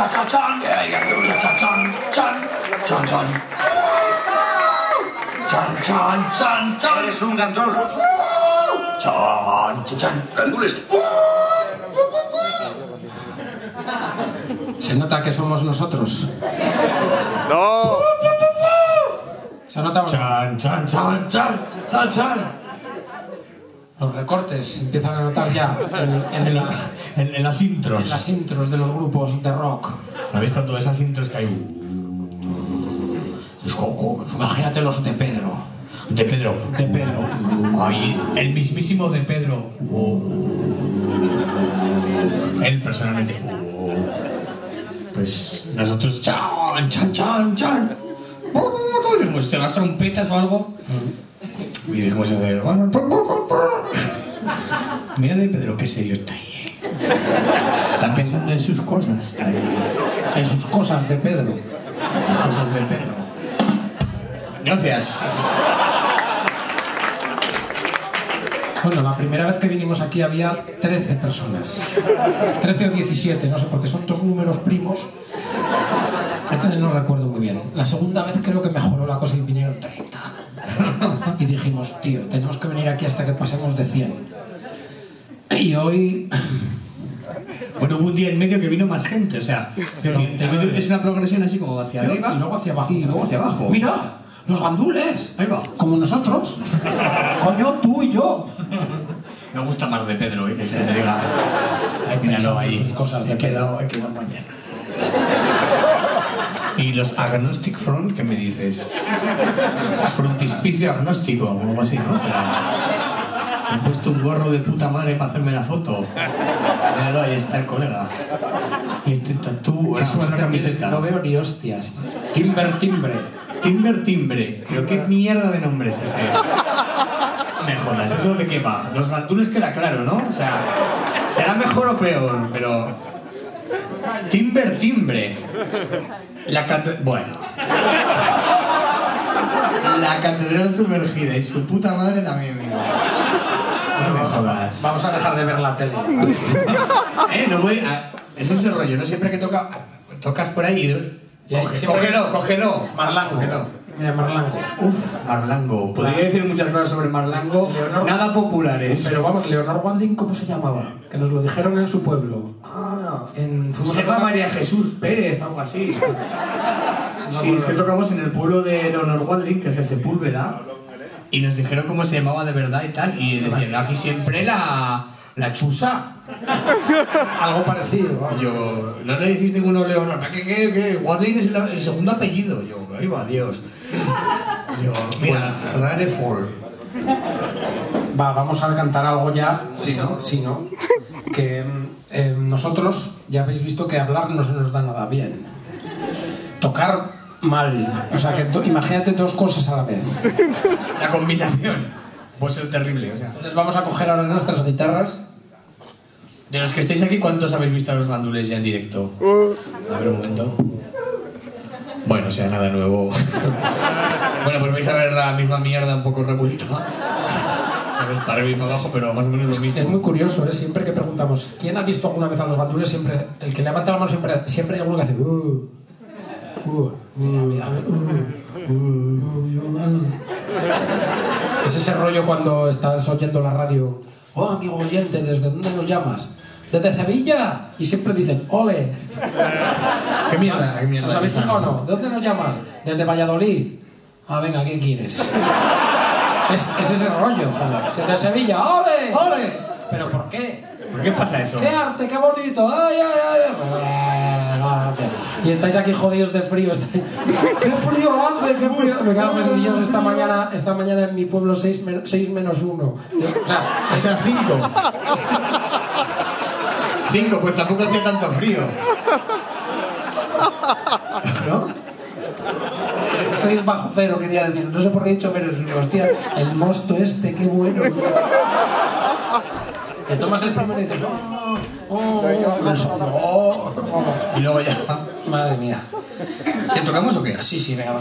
cha cha chan, cha cha chan, chan, chan chan. Chan chan chan chan. Es un. Chan chan chan. Gandules. Se nota que somos nosotros. ¡No! Se nota Chan chan chan chan chan chan. Los recortes, empiezan a notar ya en, en En, las, en- las intros. en las intros de los grupos de rock. ¿Sabéis cuando esas intros que hay? Es Imagínate los de Pedro. De Pedro. De Pedro. Ay, el mismísimo de Pedro. Él personalmente. Pues nosotros. Chan, chan, chan, chan. Dijimos, ¿te las trompetas o algo? Y dijimos hacer. Mira de Pedro, qué serio está ahí. ¿eh? Está pensando en sus cosas. Está ahí. En sus cosas de Pedro. Sus cosas del Pedro. Gracias. Bueno, la primera vez que vinimos aquí había 13 personas. 13 o 17, no sé, porque son dos números primos. Entonces no recuerdo muy bien. La segunda vez creo que mejoró la cosa y vinieron 30. Y dijimos, tío, tenemos que venir aquí hasta que pasemos de 100. Y hoy Bueno, hubo un día en medio que vino más gente, o sea, es Pero- una progresión así como hacia arriba y luego hacia abajo. y luego hacia abajo. ¡Mira! ¡Los gandules! Ahí va. Como nosotros. Coño, tú y yo. Me gusta más de Pedro, ¿eh? que se te diga. Ay, míralo ahí. sus cosas de he quedado, he quedado mañana. Y los Agnostic Front, ¿qué me dices? Es frontispicio agnóstico o algo así, ¿no? O sea, me he puesto un gorro de puta madre para hacerme la foto. Míralo, ahí está el colega. Y este tatú, es una camiseta. No veo ni hostias. Timber, timbre. Timber Timbre. ¿Pero qué mierda de nombre es ese? Me jodas, ¿eso de qué va? Los gandules queda claro, ¿no? O sea, será mejor o peor, pero... Timber Timbre. La cate- Bueno. La catedral sumergida y su puta madre también, amigo. No me jodas. Vamos a dejar de ver la tele. Eh, no voy a... Eso es el rollo, ¿no? Siempre que toca... Tocas por ahí... Coge- Cógelo, cógelo. Marlango. Cógelo. Mira, Marlango. Uf, Marlango. Podría decir muchas cosas sobre Marlango, Leonor- nada populares. Pero vamos, Leonor Walding, ¿cómo se llamaba? Que nos lo dijeron en su pueblo. Ah, En, se llama María Jesús Pérez, algo así. Sí, es que tocamos en el pueblo de Leonor Walding, que es de Sepúlveda, y nos dijeron cómo se llamaba de verdad y tal, y decían, aquí siempre la, la chusa. Algo parecido. vamos. Yo, no le decís ninguno Leonor, ¿qué, qué, qué? Walding es el, el segundo apellido. Yo, ahí va, Dios. Yo, mira, Rareford. Va, vamos a cantar algo ya. Sí, ¿no? Sí, ¿no? Que eh, nosotros ya habéis visto que hablar no se nos da nada bien. Tocar mal. O sea, que do- imagínate dos cosas a la vez. La combinación puede ser terrible. O sea. Entonces vamos a coger ahora nuestras guitarras. De los que estáis aquí, ¿cuántos habéis visto a los gandules ya en directo? A ver un momento. Bueno, o sea, nada nuevo. bueno, pues vais a ver la misma mierda un poco revuelta. A para arriba y para abajo, pero más o menos lo mismo. Es muy curioso, ¿eh? Siempre que preguntamos quién ha visto alguna vez a los gandules, siempre el que levanta la mano siempre, siempre hay alguno que hace. "Uh, uh, uh, uh, uh, uh, uh". Es ese rollo cuando estás oyendo la radio. Oh, amigo oyente, ¿desde dónde nos llamas? Desde Sevilla. Y siempre dicen, ole. ¿Qué mierda? ¿Qué mierda? ¿Os habéis fijado o no? ¿De dónde nos llamas? Desde Valladolid. Ah, venga, ¿qué quieres? Es, es ese rollo, joder. De Sevilla, ¡ole! ¡Ole! ¿Pero por qué? ¿Por qué pasa eso? ¡Qué arte, qué bonito! ¡Ay, ay, ay! Y estáis aquí jodidos de frío. estáis- ¡Qué frío hace! ¡Qué frío! Me cago en Dios esta mañana, esta mañana en mi pueblo 6 menos 1. O sea, O sea, cinco. Cinco, pues tampoco hacía tanto frío. ¿No? 6 bajo cero quería decir. No sé por qué he dicho menos 1. Hostia, el mosto este, qué bueno. Te tomas el primero y dices, oh, oh, oh, oh, oh. Y luego ya. Madre mía. ¿Ya tocamos o qué? Sí, sí, venga, va.